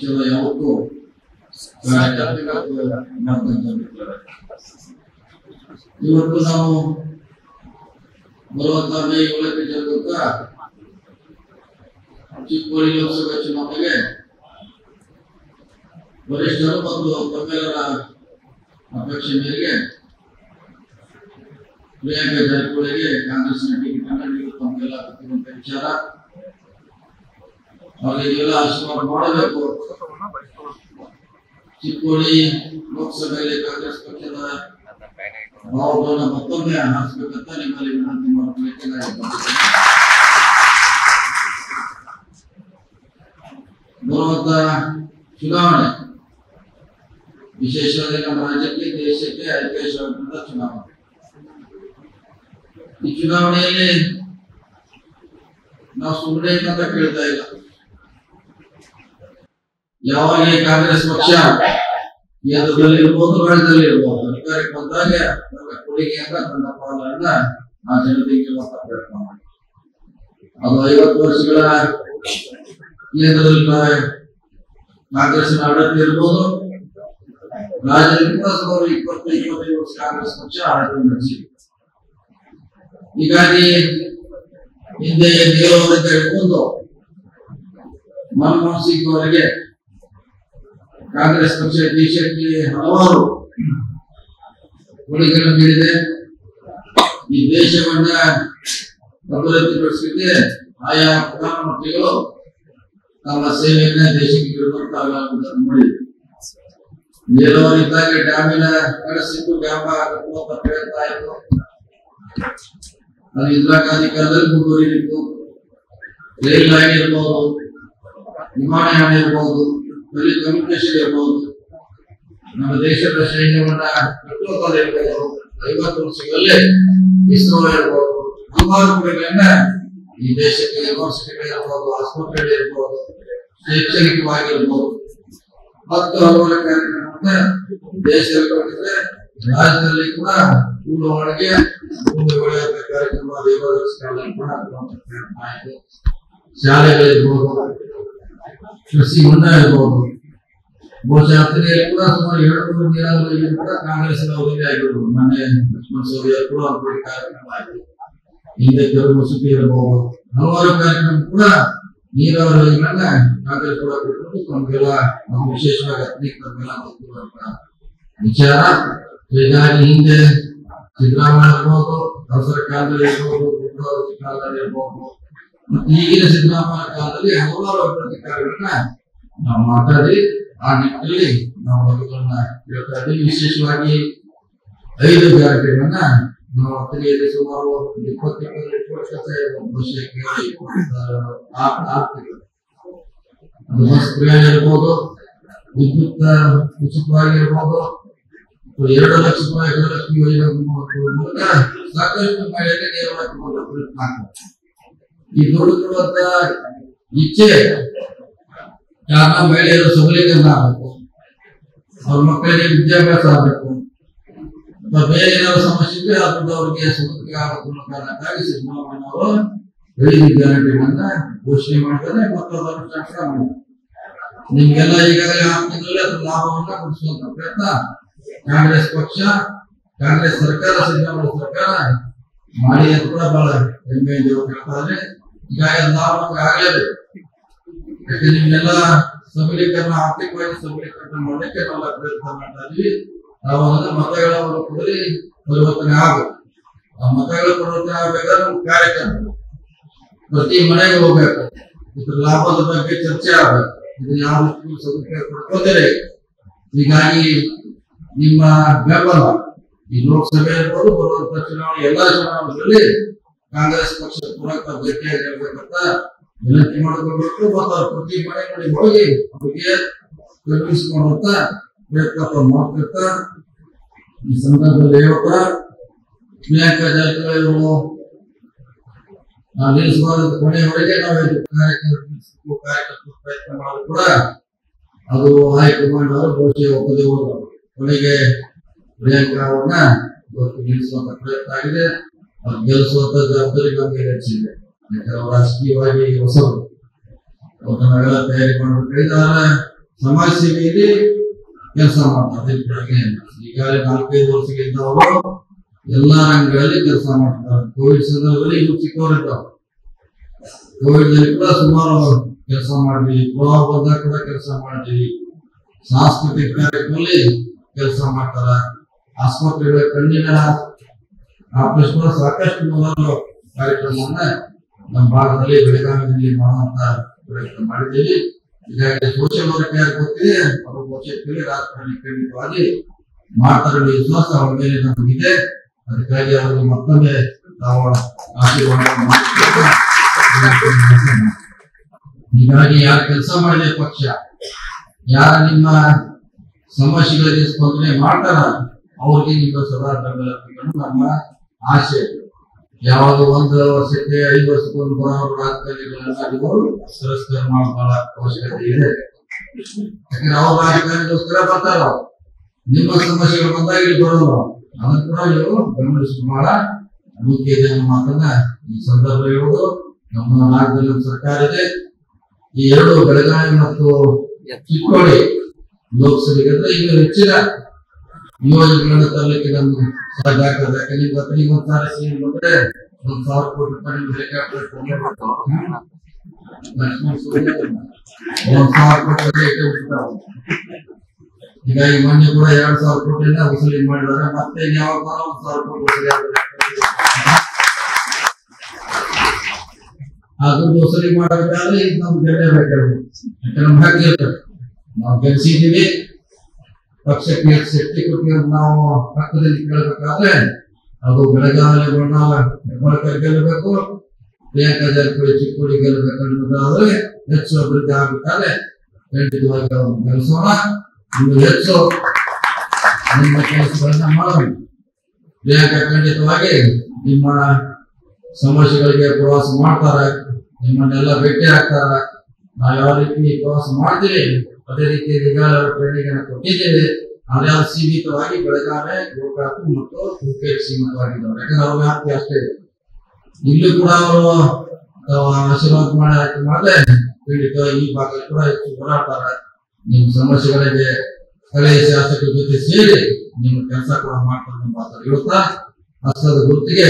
ಪಕ್ಷದ ಯಾವತ್ತೂ ಕಾರ್ಯಕರ್ತರು ಮಾಡ್ಕೊಂತಾರೆ. ಇವತ್ತು ನಾವು ಬರುವಂತ ಮೇ ಏಳಕ್ಕೆ ಜರುಗುತ್ತ ಚಿಕ್ಕೋಡಿ ಲೋಕಸಭಾ ಚುನಾವಣೆಗೆ ವರಿಷ್ಠರು ಮತ್ತು ತಮ್ಮೆಲ್ಲರ ಅಪೇಕ್ಷೆ ಮೇರೆಗೆ ಪ್ರಿಯಾಂಕಾ ಜಾರಕಿಹೊಳಿಗೆ ಕಾಂಗ್ರೆಸ್ನ ಟಿಕೆಟ್ ಅನ್ನು ನೀಡಲು ತಮಗೆಲ್ಲ ಗೊತ್ತಿರುವಂತ ವಿಚಾರ ಅವರಿಗೆಲ್ಲ ಆಶೀರ್ವಾದ ಮಾಡಬೇಕು ಚಿಕ್ಕೋಡಿ ಲೋಕಸಭೆಯಲ್ಲಿ ಕಾಂಗ್ರೆಸ್ ಪಕ್ಷದ ಭಾವವನ್ನು ಮತ್ತೊಮ್ಮೆ ಹಾರಿಸಬೇಕಂತ ನಿಮ್ಮಲ್ಲಿ ವಿನಂತಿ ಮಾಡಲಿಕ್ಕೆ ನಾನು ಬಯಸ್ತೇನೆ. ಬರುವಂತ ಚುನಾವಣೆ ವಿಶೇಷವಾಗಿ ನಮ್ಮ ರಾಜ್ಯಕ್ಕೆ ದೇಶಕ್ಕೆ ಐತಿಹಾಸಿಕ ಚುನಾವಣೆ ಈ ಚುನಾವಣೆಯಲ್ಲಿ ನಾವು ಸುಮ್ಮನೆ ಅಂತ ಕೇಳ್ತಾ ಇಲ್ಲ ಯಾವಾಗ ಈ ಕಾಂಗ್ರೆಸ್ ಪಕ್ಷ ಎದುರಲ್ಲಿ ಇರ್ಬೋದು ರಾಜ್ಯದಲ್ಲಿ ಇರ್ಬೋದು ಅಧಿಕಾರಕ್ಕೆ ಬಂದಾಗ ನಮ್ಮ ಕೊಡುಗೆಯನ್ನ ನನ್ನ ಪಾಲನ್ನ ಆ ಜನತೆಗೆ ಇವತ್ತು ಪ್ರಯತ್ನ ಮಾಡಿ ಅದು ಐವತ್ತು ವರ್ಷಗಳ ಕೇಂದ್ರದಲ್ಲಿ ಕಾಂಗ್ರೆಸ್ ಆಡಳಿತ ಇರ್ಬೋದು. ರಾಜ್ಯದಲ್ಲಿ ಕೂಡ ಸುಮಾರು ಇಪ್ಪತ್ತು, ಇಪ್ಪತ್ತೈದು ವರ್ಷ ಕಾಂಗ್ರೆಸ್ ಪಕ್ಷ ಆಡಳಿತ ನಡೆಸಿದೆ ಹೀಗಾಗಿ ಹಿಂದೆ ದೇವರಿಂದ ಹಿಡ್ಕೊಂಡು ಮನಮೋಹನ್ ಸಿಂಗ್ ಅವರಿಗೆ ಕಾಂಗ್ರೆಸ್ ಪಕ್ಷ ದೇಶಕ್ಕೆ ಹಲವಾರು ಕೊಡುಗೆಗಳನ್ನು ನೀಡಿದೆ. ಈ ದೇಶವನ್ನ ಅಭಿವೃದ್ಧಿಪಡಿಸಲಿಕ್ಕೆ ಆಯಾ ಪ್ರಧಾನಮಂತ್ರಿಗಳು ತಮ್ಮ ಸೇವೆಯನ್ನ ದೇಶಕ್ಕೆ ನೋಡಿದ್ರು ನೋಡಿದೆ ನೀರಾವರಿದ್ದಾಗ ಡ್ಯಾಮಿನ ಕಳಿಸಿದ್ದು ಡ್ಯಾಮ್ ಕಟ್ಟುವಂತ ಪ್ರಯತ್ನ ಆಯಿತು ಅದು ಇಂದಿರಾ ಗಾಂಧಿ ಕಾಲದಲ್ಲಿ ಮುಂದುವರಿದಿತ್ತು ರೈಲ್ ಲೈನ್ ಇರ್ಬೋದು, ವಿಮಾನಯಾನ ಇರ್ಬೋದು. ಟೆಲಿ ಕಮ್ಯುನಿಕೇಶನ್ ಇರ್ಬೋದು ನಮ್ಮ ದೇಶದ ಸೈನ್ಯವನ್ನ ಕಟ್ಟುವಂತದ್ದು ಇರ್ಬೋದು ಐವತ್ತು ವರ್ಷಗಳಲ್ಲಿ ಇಸ್ರೋ ಇರ್ಬೋದು ಹಲವಾರು ಗುರಿಗಳನ್ನ ಈ ದೇಶಕ್ಕೆ ಯೂನಿವರ್ಸಿಟಿಗಳಿರ್ಬೋದು ಇರ್ಬೋದು ಶೈಕ್ಷಣಿಕವಾಗಿರ್ಬೋದು. ಮತ್ತು ಹಲವಾರು ಕಾರ್ಯಕ್ರಮವನ್ನ ದೇಶದಲ್ಲಿ ರಾಜ್ಯದಲ್ಲಿ ಕೂಡ ಮುಂದೆ ಬೆಳೆಯುವಂತ ಕಾರ್ಯಕ್ರಮ ದೇವಾಲಯ ಶಾಲೆಗಳಿರ್ಬೋದು ಕೃಷಿ ಹೊಂಡ ಇರ್ಬೋದು ಬಹುಶಃ ಹತ್ತನೆಯಲ್ಲಿ ಕೂಡ ಸುಮಾರು ಎರಡು ಮೂರು ನೀರಾವರಿ ಕೂಡ ಕಾಂಗ್ರೆಸ್ ಅವರಿಗೆ ಆಗಿರ್ಬೋದು ಮೊನ್ನೆ ಲಕ್ಷ್ಮಣ ಸೌದಿ ಅವರು ಕೂಡ ಒಂದು ಕಾರ್ಯಕ್ರಮ ಆಯಿತು ಹಿಂದೆ ಕೆಲವು ಮಸೂತಿ ಇರಬಹುದು ಹಲವಾರು ಕಾರ್ಯಕ್ರಮ ಕೂಡ ನೀರಾವರಿಗಳನ್ನ ಕಾಂಗ್ರೆಸ್ ಕೂಡ ಕೊಟ್ಟು ನಮಗೆಲ್ಲ ನಾವು ವಿಶೇಷವಾಗಿ ಹತ್ತನೇ ನಮಗೆಲ್ಲ ಗೊತ್ತಿರುವಂತ ವಿಚಾರ ಹೀಗಾಗಿ ಹಿಂದೆ ಸಿದ್ದರಾಮಯ್ಯ ಇರ್ಬೋದು ಅವಸರ ಕಾಲದಲ್ಲಿ ಇರ್ಬೋದು ಗುಂಡೂರಾವ್ ಕಾಲದಲ್ಲಿ ಇರ್ಬೋದು ಮತ್ತು ಈಗಿನ ಸಿದ್ದರಾಮಯ್ಯ ಕಾಲದಲ್ಲಿ ಹಲವಾರು ಅಭಿವೃದ್ಧಿ ಕಾರ್ಯಗಳನ್ನ ನಾವು ಮಾತಾಡಿ ಆ ನಿಟ್ಟಿನಲ್ಲಿ ನಾವು ಮತಗಳನ್ನ ಹೇಳ್ತಾ ಇದ್ದೀವಿ. ವಿಶೇಷವಾಗಿ ಐದು ಗ್ಯಾರಂಟಿಗಳನ್ನ ನಾವು ಹತ್ತಿರಲ್ಲಿ ಸುಮಾರು ಇಪ್ಪತ್ತು ಇಪ್ಪತ್ತೈದು ವರ್ಷ ವರ್ಷಕ್ಕೆ ಬಸ್ ಪ್ರಯಾಣ ಇರ್ಬೋದು, ವಿದ್ಯುತ್ ಉಚಿತವಾಗಿರ್ಬೋದು ಎರಡು ಲಕ್ಷ ರೂಪಾಯಿ ಎರಡು ಲಕ್ಷ ಯೋಜನೆ ಸಾಕಷ್ಟು ಮಹಿಳೆಯರಿಗೆ ನೇರವಾಗಿ ಪ್ರಯತ್ನ ಆಗ್ತದೆ. ಈ ದುಡಿದಿರುವಂತ ಇಚ್ಛೆ ಯಾರ ಮಹಿಳೆಯರು ಸಬಲೀಕರಣ ಆಗಬೇಕು ಅವ್ರ ಮಕ್ಕಳಿಗೆ ವಿದ್ಯಾಭ್ಯಾಸ ಆಗಬೇಕು. ಬೇರೆ ಏನಾದ್ರು ಸಮಸ್ಯೆ ಇದ್ರೆ ಅದರಿಂದ ಅವ್ರಿಗೆ ಅನ್ನೋ ಕಾರಣಕ್ಕಾಗಿ ಸಿದ್ದರಾಮಯ್ಯ ಅವರು ಬೆಳಿ ಗ್ಯಾರಂಟಿಗಳನ್ನ ಘೋಷಣೆ ಮಾಡ್ತಾರೆ ಮತ್ತು ಅದನ್ನು ಮಾಡ್ತಾರೆ ನಿಮ್ಗೆಲ್ಲ ಈಗಾಗಲೇ ಆರು ಅದ್ರ ಲಾಭವನ್ನ ಕೊಡಿಸುವಂತ ಪ್ರಯತ್ನ ಕಾಂಗ್ರೆಸ್ ಪಕ್ಷ, ಕಾಂಗ್ರೆಸ್ ಸರ್ಕಾರ, ಸಿದ್ದರಾಮಯ್ಯ ಸರ್ಕಾರ ಮಾಡಿ ಅಂತ ಕೂಡ ಬಹಳ ಹೆಮ್ಮೆಯಿಂದ ಹೇಳ್ತಾರೆ ಆಗಲೇಬೇಕು ನಿಮ್ಗೆಲ್ಲ ಸಬಲೀಕರಣ, ಆರ್ಥಿಕವಾಗಿ ಸಬಲೀಕರಣ ಮಾಡಲಿಕ್ಕೆ ನಾವು ಪ್ರಯತ್ನ ಮಾಡ್ತಾ ಇದೀವಿ ನಾವು ಅದನ್ನ ಮತಗಳ ರೂಪದಲ್ಲಿ ಪರಿವರ್ತನೆ ಆಗಬೇಕು. ಆ ಮತಗಳ ಪರಿವರ್ತನೆ ಆಗ್ಬೇಕಾದ್ರೆ ಒಂದು ಕಾರ್ಯಕ್ರಮ. ಪ್ರತಿ ಮನೆಗೆ ಹೋಗ್ಬೇಕು. ಇದ್ರ ಲಾಭದ ಬಗ್ಗೆ ಚರ್ಚೆ ಆಗ್ಬೇಕು. ಇದು ಯಾವ ಸದುಪಯೋಗ ಪಡ್ಕೋತಾರೆ ಹೀಗಾಗಿ ನಿಮ್ಮ ಬೆಂಬಲ ಈ ಲೋಕಸಭೆ ಇರ್ಬೋದು ಚುನಾವಣೆ ಎಲ್ಲಾ ಚುನಾವಣೆಗಳಲ್ಲಿ ಕಾಂಗ್ರೆಸ್ ಪಕ್ಷ ಪೂರಕ ಭೇಟಿಯಾಗಿರ್ಬೇಕಂತ ವಿನಂತಿ ಮಾಡಿಕೊಂಡು ಮತ್ತು ಪ್ರತಿ ಮನೆಗಳಿಗೆ ಹೋಗಿ ಅವರಿಗೆ ಕಲ್ಪಿಸಿಕೊಂಡಂತ ಪ್ರಯತ್ನ ಮಾಡ್ತಿರ್ತ ಈ ಸಂದರ್ಭದಲ್ಲಿ ಹೇಳ್ತಾ ಪ್ರಿಯಾಂಕಾ ಜಾರಕಿಹೊಳಿ ಅವರು ನಿಲ್ಲಿಸಬಾರದು ಕೊನೆಯವರೆಗೆ ನಾವು ಕಾರ್ಯಕ್ರಮ ಕಾರ್ಯಕರ್ತರು ಪ್ರಯತ್ನ ಮಾಡಿದ್ರು ಕೂಡ ಅದು ಹೈಕಮಾಂಡ್ ಅವರು ಬಹುಶಃ ಒಪ್ಪದೆ ಹೋದ್ರು. ಕೊನೆಗೆ ಪ್ರಿಯಾಂಕಾ ಅವ್ರನ್ನ ಇವತ್ತು ನಿಲ್ಲಿಸುವಂತ ಪ್ರಯತ್ನ ಆಗಿದೆ. ಗೆಲ್ಲಿಸುವಂತ ಜವಾಬ್ದಾರಿ ನಮ್ಗೆ ಹೆಚ್ಚಿದೆ. ಯಾಕಂದ್ರೆ ರಾಜಕೀಯವಾಗಿ ಹೊಸರು ಅವ್ರು ನಾವೆಲ್ಲ ತಯಾರಿ ಮಾಡಬೇಕಾದ್ರೆ ಸಮಾಜ ಸೇವೆಯಲ್ಲಿ ಕೆಲಸ ಮಾಡ್ತಾರೆ. ಈಗಾಗಲೇ ನಾಲ್ಕೈದು ವರ್ಷಗಳಿಂದ ಅವರು ಎಲ್ಲಾ ರಂಗಗಳಲ್ಲಿ ಕೆಲಸ ಮಾಡ್ತಾರೆ. ಕೋವಿಡ್ ಸಂದರ್ಭದಲ್ಲಿ ಇನ್ನು ಚಿಕ್ಕವರಿದ್ದಾವೆ. ಕೋವಿಡ್ನಲ್ಲಿ ಕೂಡ ಸುಮಾರು ಕೆಲಸ ಮಾಡಿದ್ವಿ. ಪ್ರವಾಹ ಬಂದಾಗ ಕೂಡ ಕೆಲಸ ಮಾಡಿದ್ವಿ. ಸಾಂಸ್ಕೃತಿಕ ಕಾರ್ಯಕ್ರಮದಲ್ಲಿ ಕೆಲಸ ಮಾಡ್ತಾರ. ಆಸ್ಪತ್ರೆಗಳ ಕಣ್ಣಿನ ಆಪರೇಷನ್ ಪ್ರಶ್ನೆ ಸಾಕಷ್ಟು ಮೊದಲು ಕಾರ್ಯಕ್ರಮವನ್ನ ನಮ್ಮ ಭಾಗದಲ್ಲಿ ಬೆಳಗಾವಿಯಲ್ಲಿ ಮಾಡುವಂತ ಪ್ರಯತ್ನ ಮಾಡಿದ್ದೀವಿ. ಈಗಾಗಲೇ ಸೋಷಿಯಲ್ ವರ್ಕ್ ಯಾರು ಗೊತ್ತಿದೆ, ಅವರು ವರ್ಷಕ್ಕೆ ರಾಜಕಾರಣಿ ಖಂಡಿತವಾಗಿ ಮಾಡ್ತಾರೆ ವಿಶ್ವಾಸ ಅವರ ಮೇಲೆ ನಮಗಿದೆ. ಅದಕ್ಕಾಗಿ ಅವರಿಗೆ ಮತ್ತೊಮ್ಮೆ ನಾವು ಆಶೀರ್ವಾದ. ಹೀಗಾಗಿ ಯಾರು ಕೆಲಸ ಮಾಡಿದೆ ಪಕ್ಷ, ಯಾರ ನಿಮ್ಮ ಸಮಸ್ಯೆಗಳಿಗೆ ಸ್ಪಂದನೆ ಮಾಡ್ತಾರ, ಅವ್ರಿಗೆ ನಿಮ್ಮ ಸದಾ ಬೆಂಬಲ ನಮ್ಮ ಆಶೆ ಯಾವಾಗ ಒಂದು ವರ್ಷಕ್ಕೆ ಐದು ವರ್ಷಕ್ಕೊಂದು ಬರೋರು ತಿರಸ್ಕಾರ ಮಾಡಬಾರ ಅವಶ್ಯಕತೆ ಇದೆ. ಯಾಕಂದ್ರೆ ಅವ್ರ ರಾಜಕಾರಣಿಗೋಸ್ಕರ ಬರ್ತಾರ ನಿಮ್ಮ ಸಮಸ್ಯೆಗಳು ಬಂದಾಗ ಇಲ್ಲಿ ಬರೋದು ಅದನ್ನು ಕೂಡ ನೀವು ಗಮನಿಸಿ ಬಹಳ ಮುಖ್ಯ ಇದೆ ಮಾತನ್ನ ಈ ಸಂದರ್ಭ ಹೇಳುವುದು. ನಮ್ಮ ರಾಜ್ಯದಲ್ಲಿ ಸರ್ಕಾರ ಇದೆ. ಈ ಎರಡು ಬೆಳಗಾವಿ ಮತ್ತು ಚಿಕ್ಕೋಡಿ ಲೋಕಸಭೆಗೆ ಇನ್ನು ಹೆಚ್ಚಿನ ಯೋಜನೆಗಳನ್ನ ತರಲಿಕ್ಕೆ ನಮ್ಗೆ ಸಾಧ್ಯ ಆಗ್ತದೆ. ಯಾಕಂದ್ರೆ ಇವತ್ತು ನೀವು ಒಂದ್ ಸಿಎಂ ಬಂದ್ರೆ ಒಂದ್ ಸಾವಿರ ಕೋಟಿ ರೂಪಾಯಿ ಒಂದ್ ಸಾವಿರ ಕೋಟಿ ಈಗ ಈ ಮೊನ್ನೆ ಕೂಡ ಎರಡ್ ಸಾವಿರ ಕೋಟಿಯಿಂದ ವಸೂಲಿ ಮಾಡಿದ್ದಾರೆ. ಮತ್ತೆ ಯಾವಾಗ ಒಂದ್ ಸಾವಿರ ಕೋಟಿ ವಸೂಲಿ ದುಡ್ಡು ವಸೂಲಿ ಮಾಡಬೇಕಾದ್ರೆ ಇದು ನಮ್ಗೆ ಗೆಲ್ಲಬೇಕಾಗುತ್ತೆ ಯಾಕಂದ್ರೆ ನಮ್ಗೆ ನಾವು ಗೆಲ್ಸಿದೀವಿ ಪಕ್ಷಕ್ಕೆ ಶಕ್ತಿ ಕೊಟ್ಟಿರೋದು ನಾವು ಪಕ್ಕದಲ್ಲಿ ಕೇಳಬೇಕಾದ್ರೆ ಅದು ಬೆಳಗಾವಿ ನಾವು ಗೆಲ್ಲಬೇಕು, ಪ್ರಿಯಾಂಕಾ ಜಾರಕಿಹೊಳಿ ಚಿಕ್ಕೋಡಿ ಗೆಲ್ಲಬೇಕು ಅನ್ನೋದಾದ್ರೆ ಹೆಚ್ಚು ಅಭಿವೃದ್ಧಿ ಖಂಡಿತವಾಗಿ ಹೆಚ್ಚು ನಿಮ್ಮ ಕೆಲಸಗಳನ್ನ ಮಾಡೋಣ. ಪ್ರಿಯಾಂಕಾ ಖಂಡಿತವಾಗಿ ನಿಮ್ಮ ಸಮಸ್ಯೆಗಳಿಗೆ ಪ್ರವಾಸ ಮಾಡ್ತಾರೆ, ನಿಮ್ಮನ್ನೆಲ್ಲ ಭೇಟಿ ಆಗ್ತಾರ. ನಾವು ಯಾವ ರೀತಿ ಪ್ರವಾಸ ಮಾಡ್ತೀವಿ ಅದೇ ರೀತಿ ಈಗಾಗಲೇ ಅವ್ರ ಕೊಟ್ಟಿದ್ದೇವೆ. ಅದು ಸೀಮಿತವಾಗಿ ಬೆಳಗಾವಿ ಗೋಕಾಕ್ ಮತ್ತು ಹುಕ್ಕೇರಿ ಸೀಮಿತವಾಗಿದ್ದಾವೆ. ಯಾಕಂದ್ರೆ ಅವ್ರ ವ್ಯಾಪ್ತಿ ಅಷ್ಟೇ ಇದೆ. ಇಲ್ಲೂ ಕೂಡ ಅವರು ಆಶೀರ್ವಾದ ಮಾಡಿದ್ರೆ ಪೀಡಿತ ಈ ಭಾಗ ಕೂಡ ಹೆಚ್ಚು ಹೋರಾಡ್ತಾರೆ ನಿಮ್ಮ ಸಮಸ್ಯೆಗಳಿಗೆ ಸ್ಥಳೀಯ ಶಾಸಕರ ಜೊತೆ ಸೇರಿ ನಿಮ್ಮ ಕೆಲಸ ಕೂಡ ಮಾಡ್ತಾರೆ ಅಷ್ಟದ ಹೇಳ್ತಾ, ಹಸ್ತದ ಗುರುತಿಗೆ